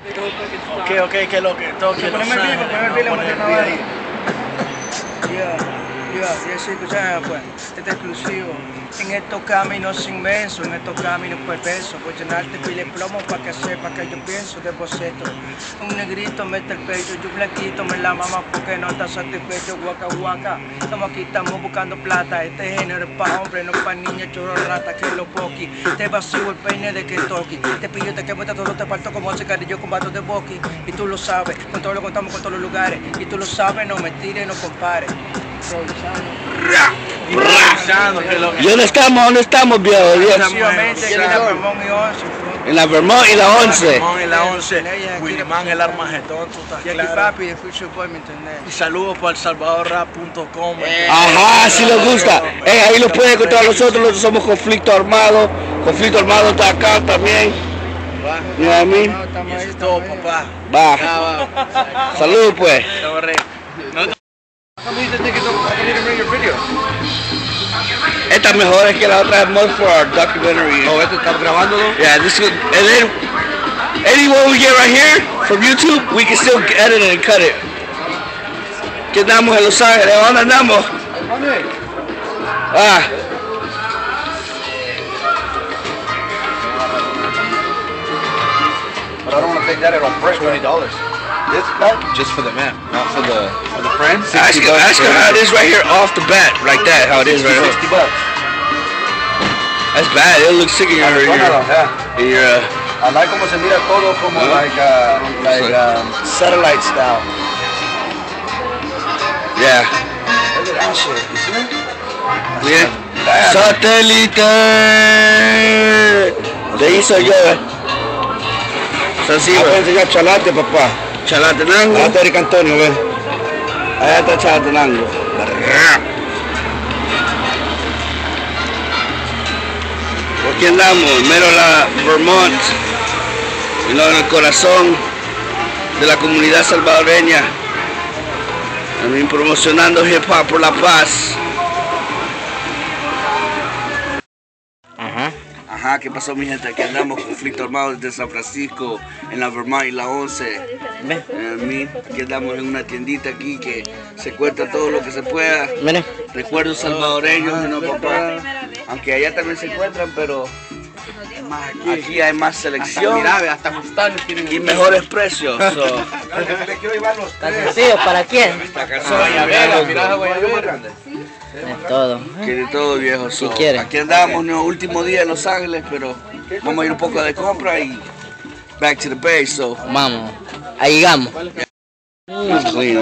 Ok, ok, ¿qué es lo que? Todo que Poneme el video, poneme el la ahí. Ya sí, escuchame pues, este es exclusivo. En estos caminos inmensos, en estos caminos perversos, voy a llenarte pile plomo para que sepa que yo pienso de boceto. Un negrito mete el pecho, yo blanquito me la mama porque no está satisfecho, guaca guaca. Estamos aquí, estamos buscando plata, este género es pa' hombre, no pa' niña, chorro rata, que lo poqui. Te vacío el peine de Kentucky, te pillo, te quemo, te todo, te parto como cigarrillo con vatos de boqui. Y tú lo sabes, con todo lo contamos con todos los lugares. Y tú lo sabes, no me tires, no compares. ¿Y dónde estamos? ¿Dónde estamos, viejo? En la Vermont y 11. En la Vermont y la 11. Ramón en la 11, Williman el armagetón, tú estás Y aquí claro. papi, de Future Boy, ¿me entendés? Y saludos para elsalvadorrap.com. Ajá, si les gusta. Eh, ahí lo pueden encontrar nosotros, nosotros somos Conflicto Armado. Conflicto Armado está acá también. Y ahí, eso es estamos todo, ahí. papá. Va. Ya va. Salud, pues. Esta mejor es que la otra es more for our documentary. Oh, ¿esto estás grabándolo? Yeah, this is, and then anyone we get right here from YouTube, we can still edit it and cut it. ¿Qué andamos en Los Ángeles? ¿Dónde andamos? Ah, But I don't want to take that at all. Twenty dollars. This cut? Just for the man, not for the for the friends. ask, her- ask her how it is right here off the bat, like that, how it is right here. Sixty bucks. That's bad. It looks sick in your, your, Yeah. in your uh, I like como se mira todo como Huh? like uh, like um, Satellite style. yeah. look at that shit. You see it? Bien. Satélite. De ahí soy yo. eh. Así, Voy a enseñar chalate, papá. Chalatenango. Chalate Eric Antonio, ven. Allá está Chalatenango. Por aquí andamos, mero la Vermont, y no en el corazón de la comunidad salvadoreña. También promocionando hip hop por la paz. Ajá, ¿qué pasó mi gente? Aquí andamos, conflicto armado desde San Francisco, en la Vermont y la 11. Eh, Aquí andamos en una tiendita aquí que se cuenta todo lo que se pueda. Recuerdos salvadoreños, ¿no, papá? Aunque allá también se encuentran, pero aquí hay más selección Mira, ve, hasta gustanes tienen. y mejores precios. so, Le quiero llevar los tres. ¿Sencillo para quién? casa Guayabera, mira esa guayabera. De todo. Quiere todo viejo. so. Aquí andamos, no, último día en Los Ángeles, pero vamos a ir un poco de compra y back to the base. So, Vamos. Ahí llegamos. clean.